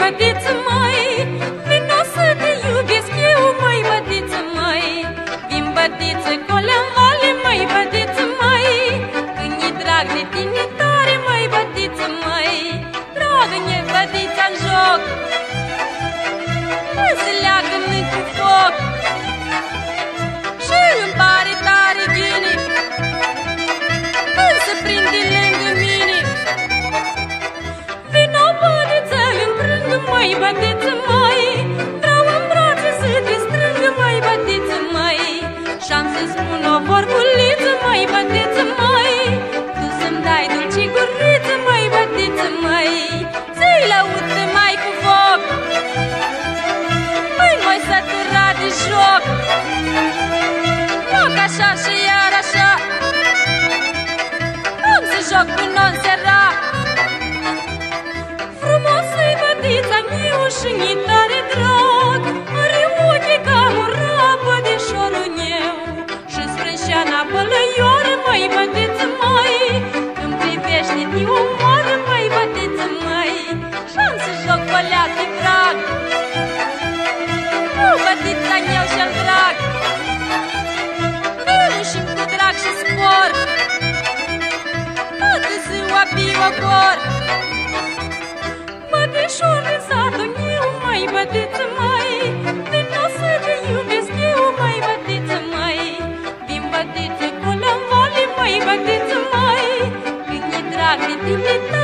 bătiță, mai Vino să te iubesc eu, mai bătiță, mai Vin bătiță, colea în vale, mai bătiță, mai Când e drag de tine tare, mai bătiță, mai Dragă-ne bătița în joc Când se leagă cu foc spun o vorbuliță, mai bătiță, mai Tu să-mi dai dulce guriță, mai bătiță, mai Zi-i lăută mai cu foc. Păi mai sătura de joc. Joc așa și iar așa. Am să joc până în seara. Frumos îi bătița miu și ni privește te omoară, mai bătiță mai? Și-am să joc păleat de prag Cu bătița meu și-al drag. Și cu drag și spor. Toată ziua piva gor Bătișor din satul meu, mai bătiță mai bătiță